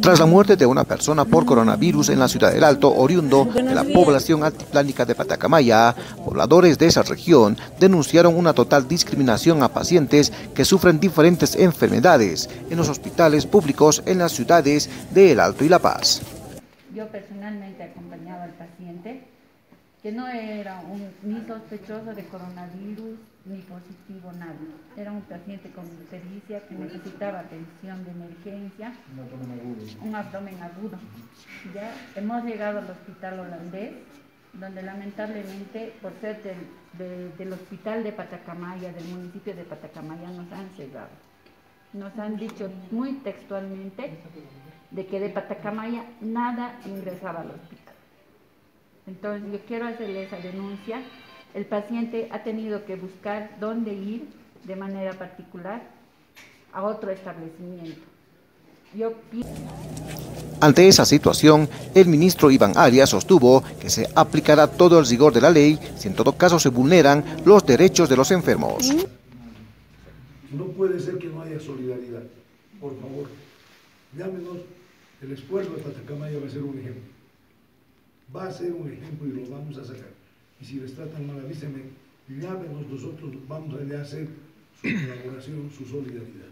Tras la muerte de una persona por coronavirus en la ciudad del Alto, oriundo de la población altiplánica de Patacamaya, pobladores de esa región denunciaron una total discriminación a pacientes que sufren diferentes enfermedades en los hospitales públicos en las ciudades de El Alto y La Paz. Yo personalmente acompañaba al paciente que no era un, ni sospechoso de coronavirus ni positivo nada. Era un paciente con pericia que necesitaba atención de emergencia, un abdomen agudo. Ya hemos llegado al hospital holandés, donde lamentablemente por ser del, del hospital de Patacamaya, del municipio de Patacamaya, nos han cerrado. Nos han dicho muy textualmente de que de Patacamaya nada ingresaba al hospital. Entonces yo quiero hacerle esa denuncia. El paciente ha tenido que buscar dónde ir de manera particular a otro establecimiento. Yo... Ante esa situación, el ministro Iván Arias sostuvo que se aplicará todo el rigor de la ley si en todo caso se vulneran los derechos de los enfermos. No puede ser que no haya solidaridad. Por favor, llámenos. El esfuerzo de Patacamaya va a ser un ejemplo va a ser un ejemplo y lo vamos a sacar. Y si les tratan mal, avísenme, llámenos nosotros, vamos a hacer su colaboración, su solidaridad.